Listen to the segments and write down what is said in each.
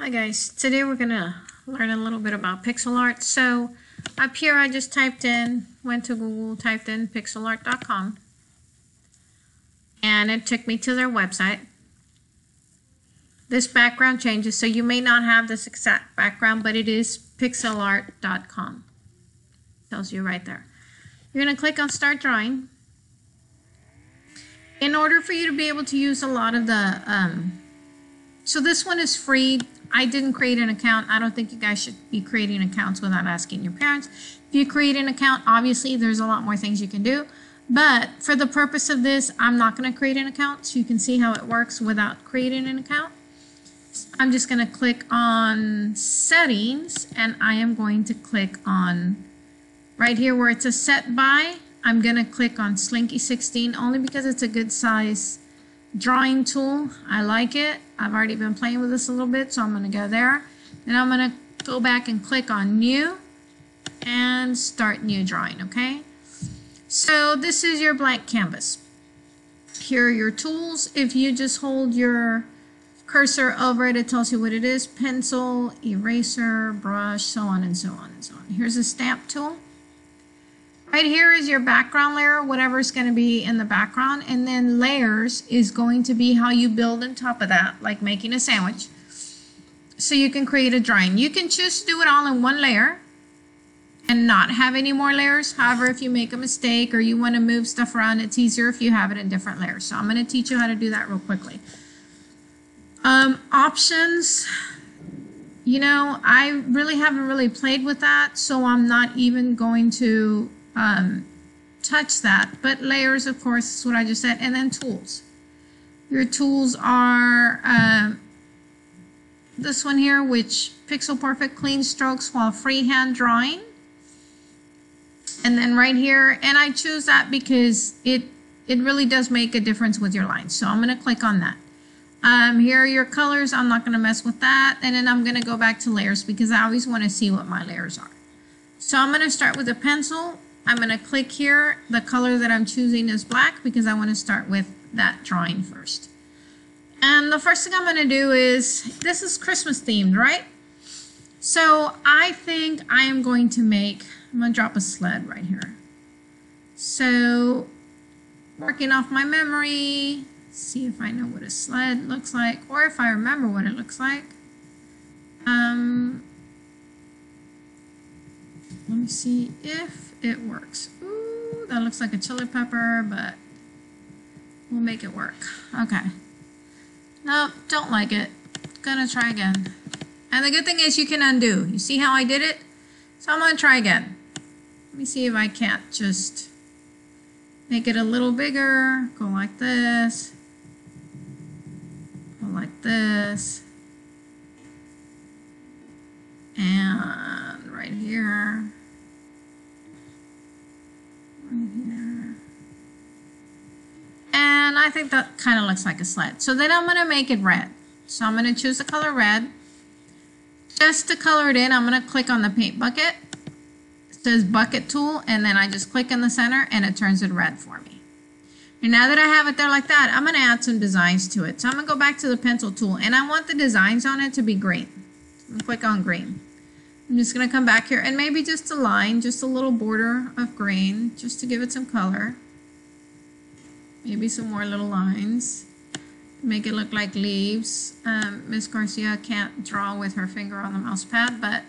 Hi guys, today we're gonna learn a little bit about pixel art. So up here I just typed in, went to Google, typed in pixilart.com and it took me to their website. This background changes, so you may not have this exact background, but it is pixilart.com. Tells you right there. You're gonna click on start drawing. In order for you to be able to use a lot of the, um, so this one is free. I didn't create an account. I don't think you guys should be creating accounts without asking your parents. If you create an account, obviously there's a lot more things you can do. But for the purpose of this, I'm not going to create an account so you can see how it works without creating an account. I'm just going to click on settings and I am going to click on right here where it's a set by. I'm going to click on Slinky 16 only because it's a good size drawing tool. I like it. I've already been playing with this a little bit, so I'm going to go there. And I'm going to go back and click on New and Start New Drawing, okay? So this is your blank canvas. Here are your tools. If you just hold your cursor over it, it tells you what it is. Pencil, eraser, brush, so on and so on and so on. Here's a stamp tool. Right here is your background layer, whatever is going to be in the background. And then layers is going to be how you build on top of that, like making a sandwich. So you can create a drawing. You can choose to do it all in one layer and not have any more layers. However, if you make a mistake or you want to move stuff around, it's easier if you have it in different layers. So I'm going to teach you how to do that real quickly. Um, options, you know, I really haven't really played with that, so I'm not even going to um, touch that. But layers, of course, is what I just said. And then tools. Your tools are uh, this one here, which Pixel Perfect Clean Strokes while freehand drawing. And then right here, and I choose that because it, it really does make a difference with your lines. So I'm going to click on that. Um, here are your colors. I'm not going to mess with that. And then I'm going to go back to layers because I always want to see what my layers are. So I'm going to start with a pencil I'm going to click here. The color that I'm choosing is black because I want to start with that drawing first. And the first thing I'm going to do is, this is Christmas themed, right? So I think I am going to make, I'm going to drop a sled right here. So working off my memory, see if I know what a sled looks like or if I remember what it looks like. Um, let me see if it works. Ooh, that looks like a chili pepper, but we'll make it work. Okay. Nope, don't like it. Gonna try again. And the good thing is you can undo. You see how I did it? So I'm gonna try again. Let me see if I can't just make it a little bigger. Go like this. Go like this. And right here. And I think that kind of looks like a sled. So then I'm going to make it red. So I'm going to choose the color red. Just to color it in, I'm going to click on the paint bucket. It says bucket tool, and then I just click in the center, and it turns it red for me. And now that I have it there like that, I'm going to add some designs to it. So I'm going to go back to the pencil tool, and I want the designs on it to be green. click on green. I'm just going to come back here and maybe just a line, just a little border of green, just to give it some color. Maybe some more little lines. Make it look like leaves. Um, Miss Garcia can't draw with her finger on the mouse pad, but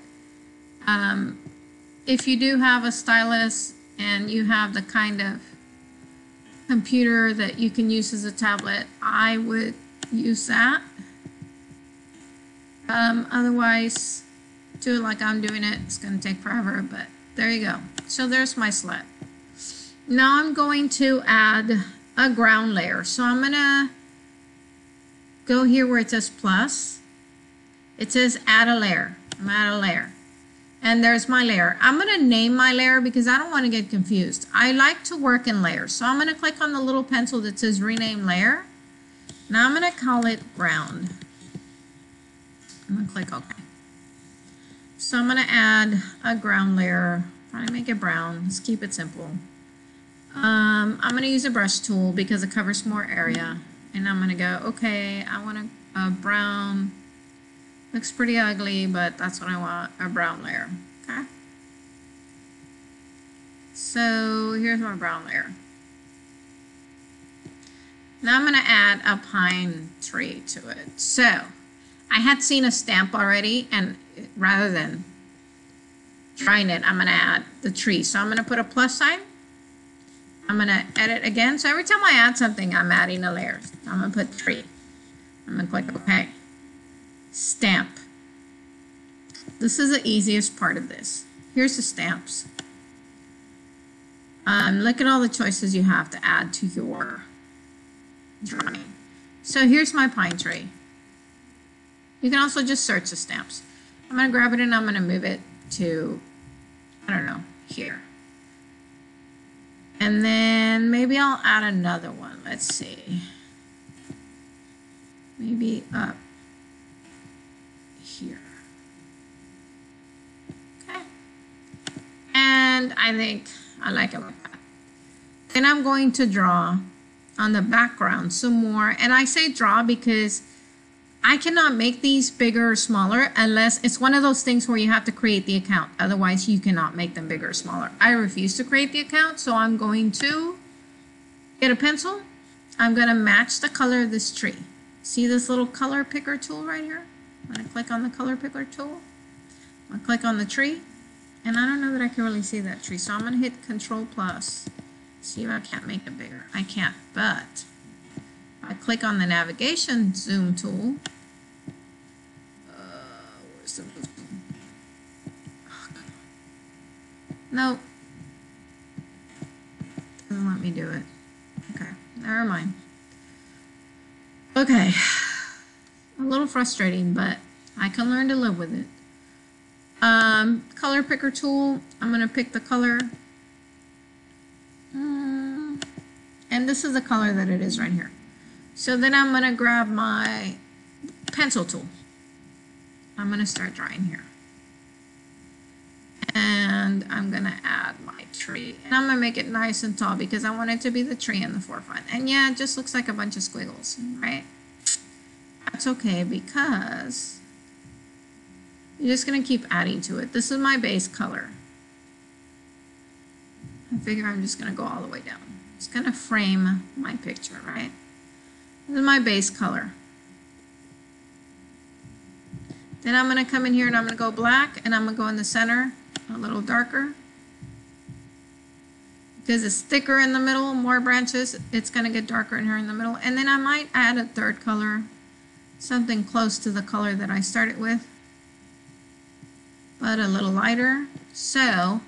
um, if you do have a stylus and you have the kind of computer that you can use as a tablet, I would use that. Um, otherwise, do it like I'm doing it. It's going to take forever, but there you go. So there's my sled. Now I'm going to add a ground layer. So I'm going to go here where it says plus. It says add a layer. I'm add a layer. And there's my layer. I'm going to name my layer because I don't want to get confused. I like to work in layers. So I'm going to click on the little pencil that says rename layer. Now I'm going to call it ground. I'm going to click OK. So I'm going to add a ground layer. Try to make it brown. Let's keep it simple. Um, I'm going to use a brush tool because it covers more area. And I'm going to go, okay, I want a, a brown Looks pretty ugly, but that's what I want, a brown layer, okay? So here's my brown layer. Now I'm gonna add a pine tree to it. So I had seen a stamp already and rather than trying it, I'm gonna add the tree. So I'm gonna put a plus sign. I'm gonna edit again. So every time I add something, I'm adding a layer. I'm gonna put tree. I'm gonna click OK. Stamp. This is the easiest part of this. Here's the stamps. Um, look at all the choices you have to add to your drawing. So here's my pine tree. You can also just search the stamps. I'm going to grab it and I'm going to move it to, I don't know, here. And then maybe I'll add another one. Let's see. Maybe up here. Okay. And I think I like it like that. Then I'm going to draw on the background some more. And I say draw because I cannot make these bigger or smaller unless it's one of those things where you have to create the account. Otherwise, you cannot make them bigger or smaller. I refuse to create the account, so I'm going to get a pencil. I'm going to match the color of this tree. See this little color picker tool right here? I'm going to click on the color picker tool. I'm going to click on the tree. And I don't know that I can really see that tree, so I'm going to hit Control plus. See if I can't make it bigger. I can't, but I click on the navigation zoom tool. Uh? Oh, nope. Doesn't let me do it. Okay, never mind. Okay, a little frustrating, but I can learn to live with it. Um, color picker tool, I'm going to pick the color. Uh, and this is the color that it is right here. So then I'm going to grab my pencil tool. I'm going to start drawing here. And I'm going to add my tree. And I'm going to make it nice and tall because I want it to be the tree in the forefront. And yeah, it just looks like a bunch of squiggles, right? That's okay because you're just going to keep adding to it. This is my base color. I figure I'm just going to go all the way down. It's going to frame my picture, right? This is my base color. Then I'm going to come in here and I'm going to go black and I'm going to go in the center a little darker. Because it's thicker in the middle, more branches, it's going to get darker in here in the middle. And then I might add a third color, something close to the color that I started with, but a little lighter. So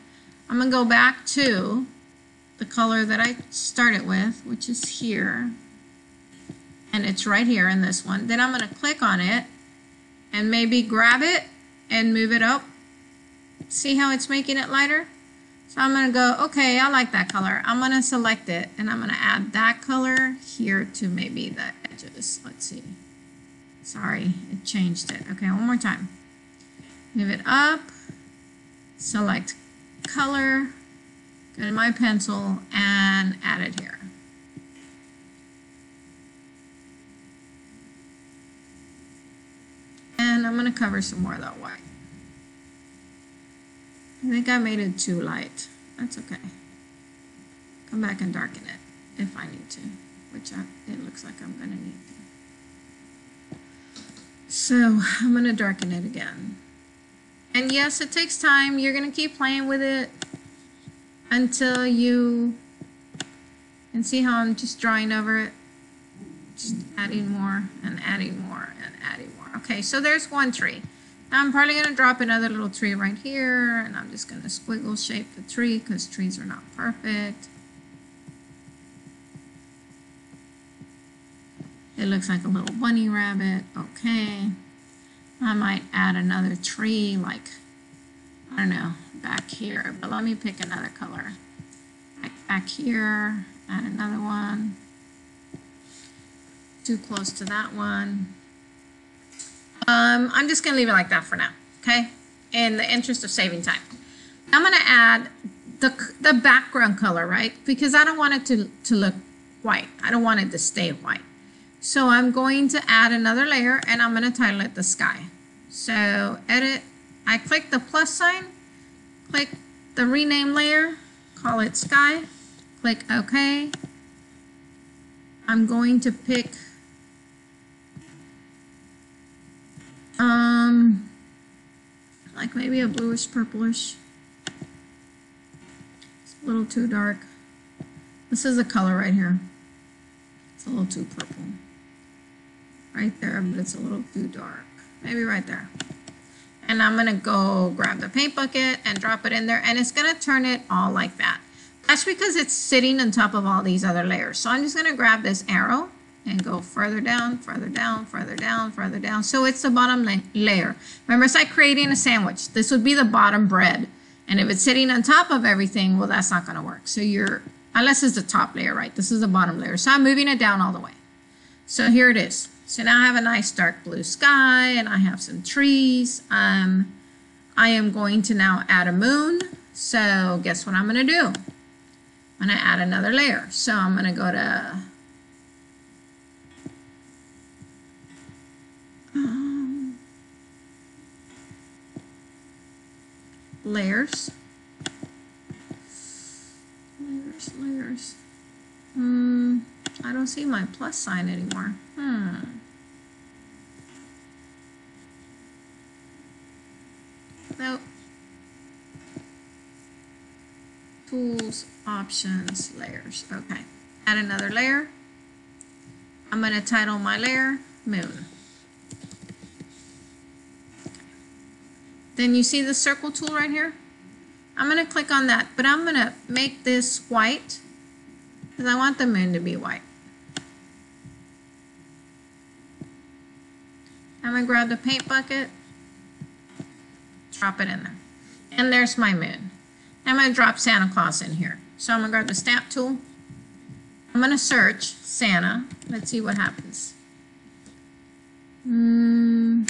I'm going to go back to the color that I started with, which is here and it's right here in this one. Then I'm going to click on it and maybe grab it and move it up. See how it's making it lighter? So I'm going to go, okay, I like that color. I'm going to select it and I'm going to add that color here to maybe the edges. Let's see. Sorry, it changed it. Okay, one more time. Move it up, select color, go to my pencil and add it here. And I'm going to cover some more of that white. I think I made it too light. That's okay. Come back and darken it if I need to, which I, it looks like I'm going to need to. So I'm going to darken it again. And yes, it takes time. You're going to keep playing with it until you, and see how I'm just drawing over it, just adding more and adding more and adding. Okay, so there's one tree. I'm probably going to drop another little tree right here, and I'm just going to squiggle shape the tree because trees are not perfect. It looks like a little bunny rabbit. Okay. I might add another tree like, I don't know, back here. But let me pick another color. Like back here, add another one. Too close to that one. Um, I'm just going to leave it like that for now, okay? In the interest of saving time. I'm going to add the, the background color, right? Because I don't want it to, to look white. I don't want it to stay white. So I'm going to add another layer and I'm going to title it the sky. So edit, I click the plus sign, click the rename layer, call it sky, click OK. I'm going to pick um like maybe a bluish purplish. It's a little too dark. This is a color right here. It's a little too purple. Right there, but it's a little too dark. Maybe right there. And I'm gonna go grab the paint bucket and drop it in there and it's gonna turn it all like that. That's because it's sitting on top of all these other layers. So I'm just gonna grab this arrow and go further down, further down, further down, further down. So it's the bottom la layer. Remember, it's like creating a sandwich. This would be the bottom bread. And if it's sitting on top of everything, well, that's not gonna work. So you're, unless it's the top layer, right? This is the bottom layer. So I'm moving it down all the way. So here it is. So now I have a nice dark blue sky and I have some trees. Um, I am going to now add a moon. So guess what I'm gonna do? I'm gonna add another layer. So I'm gonna go to um, layers, layers, layers. Hmm, I don't see my plus sign anymore. Hmm. Nope. Tools, options, layers. Okay. Add another layer. I'm going to title my layer Moon. Then you see the circle tool right here? I'm going to click on that, but I'm going to make this white because I want the moon to be white. I'm going to grab the paint bucket, drop it in there. And there's my moon. I'm going to drop Santa Claus in here. So I'm going to grab the stamp tool. I'm going to search Santa. Let's see what happens. Mm.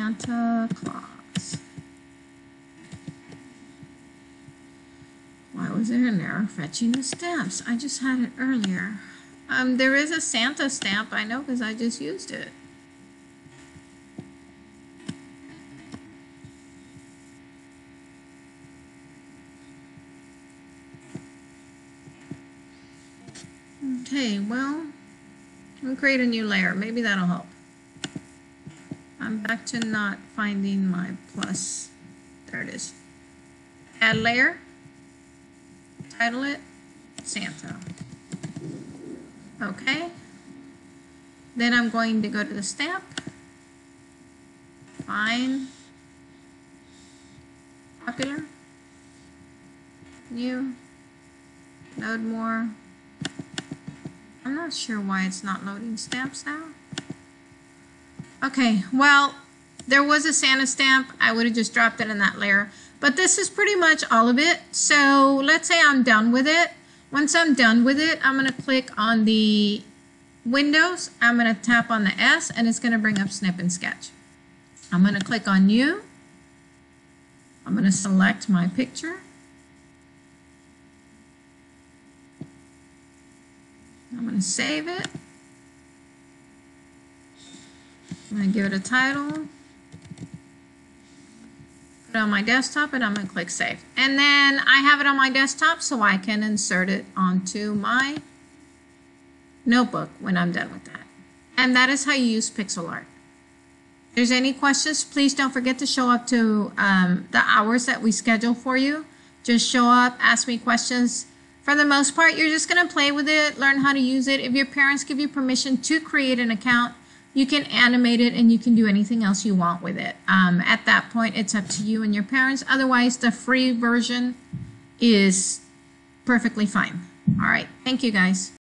Santa Claus. Why was there an error fetching the stamps? I just had it earlier. Um, there is a Santa stamp, I know, because I just used it. Okay, well, I'll create a new layer. Maybe that'll help. Back to not finding my plus. There it is. Add layer. Title it Santa. Okay. Then I'm going to go to the stamp. Find. Popular. New. Load more. I'm not sure why it's not loading stamps now. Okay, well, there was a Santa stamp. I would have just dropped it in that layer. But this is pretty much all of it. So let's say I'm done with it. Once I'm done with it, I'm going to click on the Windows. I'm going to tap on the S and it's going to bring up Snip and Sketch. I'm going to click on New. I'm going to select my picture. I'm going to save it. I'm going to give it a title. Put it on my desktop and I'm going to click save. And then I have it on my desktop so I can insert it onto my notebook when I'm done with that. And that is how you use pixel art. If there's any questions, please don't forget to show up to um, the hours that we schedule for you. Just show up, ask me questions. For the most part, you're just going to play with it, learn how to use it. If your parents give you permission to create an account, you can animate it and you can do anything else you want with it. Um, at that point, it's up to you and your parents. Otherwise, the free version is perfectly fine. All right. Thank you, guys.